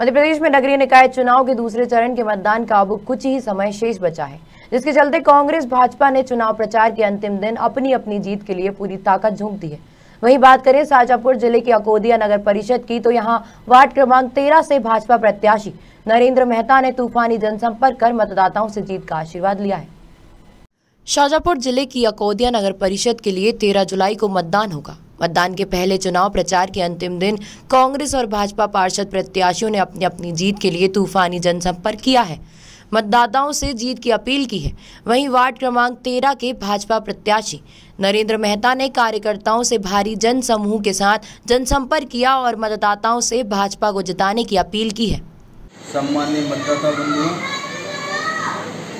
मध्य प्रदेश में नगरीय निकाय चुनाव के दूसरे चरण के मतदान का अब कुछ ही समय शेष बचा है, जिसके चलते कांग्रेस भाजपा ने चुनाव प्रचार के अंतिम दिन अपनी अपनी जीत के लिए पूरी ताकत झोंक दी है। वहीं बात करें शाजापुर ज़िले की अकोदिया नगर परिषद की तो यहाँ वार्ड क्रमांक तेरह से भाजपा प्रत्याशी नरेंद्र मेहता ने तूफानी जनसंपर्क कर मतदाताओं से जीत का आशीर्वाद लिया है। शाजापुर ज़िले की अकोदिया नगर परिषद के लिए 13 जुलाई को मतदान होगा। मतदान के पहले चुनाव प्रचार के अंतिम दिन कांग्रेस और भाजपा पार्षद प्रत्याशियों ने अपनी अपनी जीत के लिए तूफानी जनसंपर्क किया है। मतदाताओं से जीत की अपील की है। वहीं वार्ड क्रमांक तेरह के भाजपा प्रत्याशी नरेंद्र मेहता ने कार्यकर्ताओं से भारी जन समूह के साथ जनसंपर्क किया और मतदाताओं से भाजपा को जिताने की अपील की है। सम्मान्य मतदाता बंधुओं,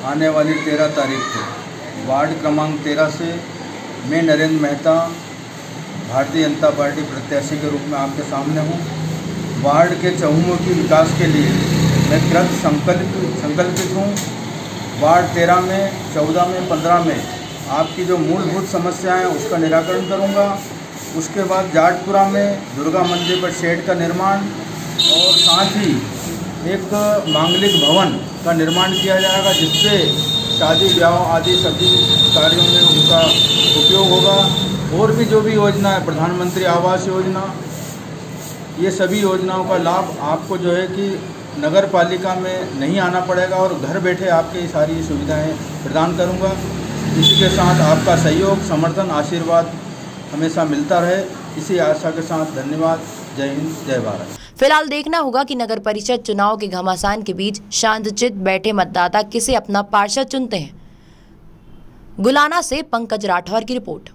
आने वाली तेरह तारीख को वार्ड क्रमांक तेरह से मैं नरेंद्र मेहता भारतीय जनता पार्टी प्रत्याशी के रूप में आपके सामने हूँ। वार्ड के चहुमुखी विकास के लिए मैं कृत संकल्प संकल्पित हूँ। वार्ड तेरह में, चौदह में, पंद्रह में आपकी जो मूलभूत समस्याएँ हैं, उसका निराकरण करूँगा। उसके बाद जाटपुरा में दुर्गा मंदिर पर शेड का निर्माण और साथ ही एक मांगलिक भवन का निर्माण किया जाएगा, जिससे शादी ब्याह आदि सभी कार्यों में उनका उपयोग होगा। और भी जो भी योजना है, प्रधानमंत्री आवास योजना, ये सभी योजनाओं का लाभ आपको जो है कि नगर पालिका में नहीं आना पड़ेगा और घर बैठे आपके सारी सुविधाएँ प्रदान करूँगा। इसी के साथ आपका सहयोग, समर्थन, आशीर्वाद हमेशा मिलता रहे। इसी आशा के साथ धन्यवाद। जय हिंद, जय भारत। फ़िलहाल देखना होगा कि नगर परिषद चुनाव के घमासान के बीच शांतचित बैठे मतदाता किसे अपना पार्षद चुनते हैं। गुलाना से पंकज राठौर की रिपोर्ट।